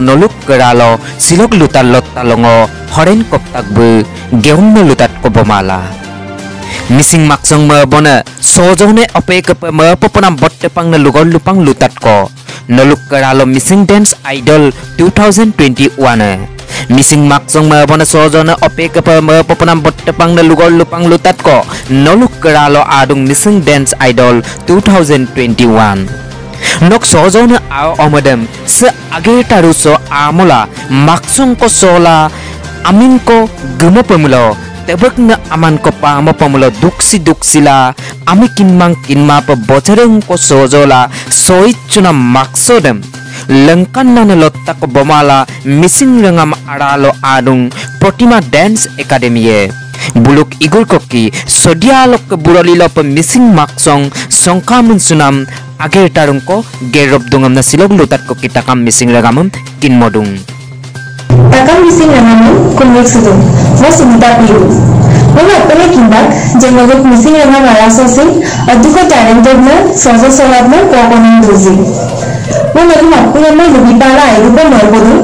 noluk keralo silok lutar lot talongo horen koptak bu geumno lutat ko bomala missing maksong me bona sojone opek pe me poponam botte pang na lugol lupang lutat ko noluk keralo missing dance idol 2021 missing maksong me bona sojone opek pe me poponam botte pang na lugol lupang lutat ko noluk keralo adung missing dance idol 2021 se age taru so amula maksung ko sola amin ko gumo pamulo tebak na aman ko pamo pamulo duksi duksila ami kinmang kinma pa bochareng ko sojola soi chuna maksodam lengkan nana lotta ko bomala missing rangam aralo adung protima dance academy e buluk igul koki sodialok buralilop missing maksong songkamun sunam আগের তারুং কো গের রবদুং আমনা সিলগ লোতাত কো কিতাকাম missing রাগামম কিন মডুং তাকাম missing রাগামম কোন বলছুদুং মো সুমিতা পিরু মো আপনে কিংবা যে মগত missing রাগাম আরাস আছে অধিক ট্যালেন্টেড না সজ সলাদ না কো কোন দুজি মো নতুন আপনে মো রুবি পাড়া আইরুপ নরবদুং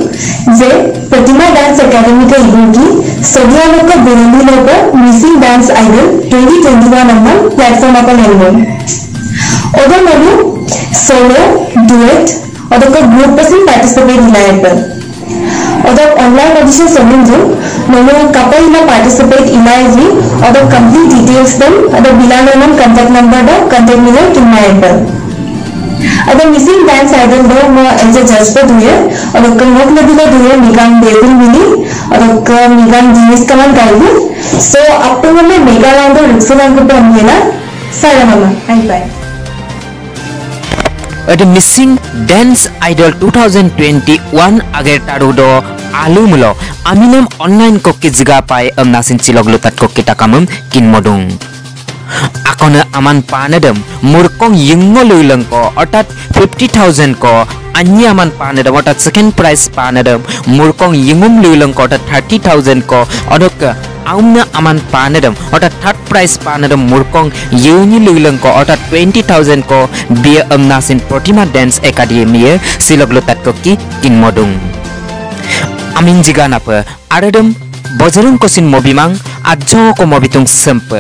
যে প্ৰতিমা ডান্স একাডেমিতে ইগুকি সোডিয়া লোক বিরোধী লোক Mising dance idol twenty twenty one number platform আকন although Madhu solo, duet or the group person participate in Iper. Although online audition somundu, Madhu couple na participate in Ivi or the complete details them or the Bilananam contact number da contact mila kinna Iper. ಅದ missing dance ಆಯ್ತಂದ್ರ as A ಜಜ್ ಬದುವೆ ಅದಕ್ಕ note ಮದಿಲ ದುವೆ ನಿಗಾನ್ Deol mini ಅದಕ್ಕ ನಿಗಾನ್ Dinesh come on ಕಾಯ್ದು so ಅಪ್ಪ ಮೇಲೆ ಮೇಘಾಲಯ ರಿಕ್ಸಲ್ ಅನ್ಬಿಟ್ಟು ಅಂದ್ಮೇಲೆ ಸರಣ ಐ ಬಾಯ್ এটা Mising dance idol two thousand twenty one আগে তারু দ আলুমল। আমি নাম অনলাইন কক্কি জিগা পাই নাসিন চিলগল তাত কক্কি টাকাম কিন মডুং আকন আমান পানেদম মুরকং ইংগ লুইলং ক অর্থাৎ ফিফটি থাউজেন্ড ক আনি আমান পানেদম অর্থাৎ সেকেন্ড প্রাইজ পানেদম মুরকং ইংগুম লুইলং ক অর্থাৎ থার্টি থাউজেন্ড ক অনক আউম আমান পানেদম অর্থাৎ প্রাইস পান মূর্কং ইউনি লুইলং অর্থাৎ টুয়েন্টি থাউজেন্ড ক বিয়ে অমনাসিন প্রতিমা ডেন্স একাডেমিয়ে শিলগ্লতাত কি কিনমদুং আমিন জিগান আপ আরদম বজরং কসিন মবিমাং আজ ক মবিতুং সম্প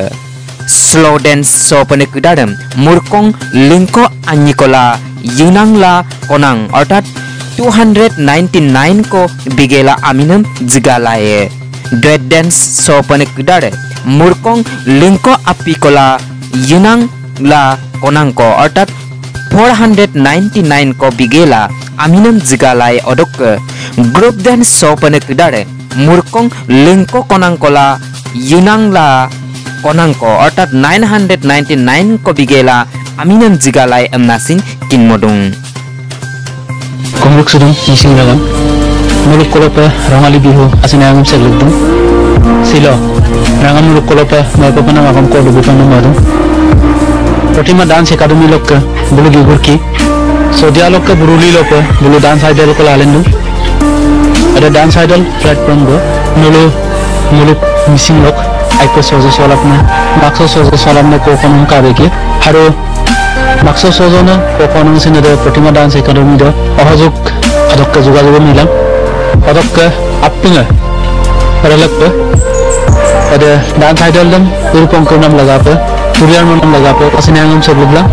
স্লো ডেন্স সপনে কুদারম মূর্কং লিঙ্ক আঞ্জিকলা ইউনাংলা কনাং অর্থাৎ টু হান্ড্রেড নাইনটি নাইন ক বিগেলা আমিনম জিগালায়ে ডেট ডেন্স সপনে কুদারে মূৰ্কং লিংক আপিকলা ইনাং লা কনাংক অৰ্থাৎ ফ'ৰ হাণ্ড্ৰেড নাইণ্টি নাইন ক বিগেলা আমিনম জিগালাই অদক গ্ৰুপ ডেন চপনে ক্ৰীড়াৰে মূৰ্কং লিংক কনাংকলা ইনাং লা কনাংক অৰ্থাৎ নাইন হাণ্ড্ৰেড নাইণ্টি নাইন ক বিগেলা আমিনম জিগালাই এমনাচিন কিনমদুং কংগ্ৰেছ মুলুক কলপে ৰঙালী বিহু আছে নাই আমি চেলুক দিওঁ ছিল ৰাঙামূৰ উকলতে মই পাপনা মাকম কৰ দুবুতন মাৰো প্ৰতিমা ডান্স একাডেমী লোকে বোলো গিবোৰ কি চদিয়া লোকে বুৰুলি লোকে বোলো ডান্স আইডল কলে আলেন্দু এটা ডান্স আইডল প্লেটফৰ্ম গৈ নলো মোলো মিচিং লোক আইকৈ চজে চলাপ নে বাক্স চজে চলাপ নে কৌশন কাৰে কি আৰু বাক্স চজনে কৌশন চিনে দে প্ৰতিমা ডান্স একাডেমী দ অসযোগ সদককে যোগাযোগ নিলাম সদককে আপটোঙে peralak ada dan title dan urupong kernam lagapa turian manam lagapa asinangam sebelumlah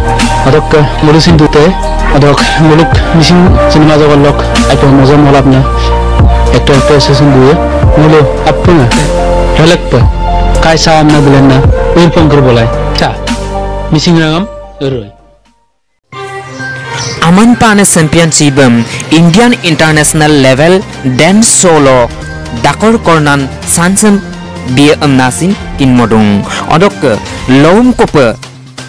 adok mulusin dute adok muluk mising cinema jagal lok apo mozam holapna actor procession duye mulu appuna helak pa kaisa amna bulenna urupong ker bolai cha mising rangam uroi Amanpana Championship Indian International Level Dance Solo dakor kornan sansam bia amnasin kinmodung odok lom kope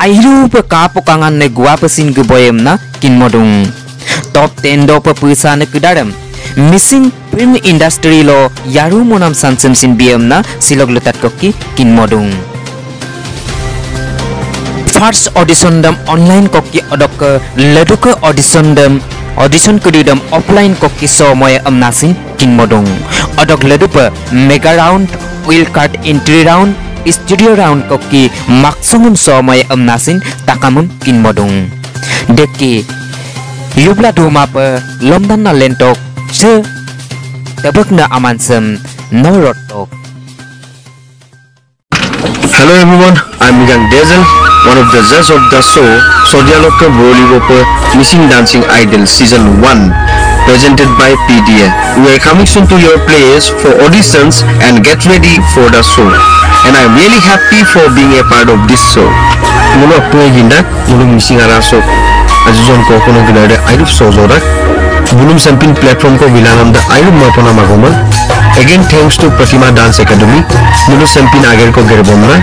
airu pe kapo kangan ne gua pesin geboyem na kinmodung top 10 do pe pusa ne kudaram missing film industry lo yaru monam sansam sin biam na silog lutat kokki kinmodung first audition dam online kokki odok leduka audition dam audition কৰিদম offline কক্কিছ মই অমনাচিন কিংবদং অডক লেডুপ mega round wild card entry round studio' round কক্কি মাকচুমুন চ মই অমনাচিন টাকামুন কিংবদং দেকি ইউব্লা ধুমাপ লমদানা লেণ্টক চবকনা আমানচম ন ৰটক হেল্ল' এভৰিৱান আই এম মিগান ডেজেল one of the judges of the show Sodialoka Bolivopa Missing Dancing Idol Season 1 presented by PDA. We are coming soon to your place for auditions and get ready for the show. And I'm really happy for being a part of this show. Appuye gindak, mulu missing ara show. Ajujon ko kono ginade airup show बुलुम को प्लेटफर्मको द आयु मर्पनामा घुम again thanks to Pratima dance academy मुलु स्याम्पिन आगेरको गेरबोममा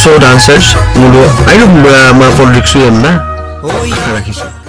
सो डान्सर्स मुलु आयुब पोलिटिक्सु एममा राखिछु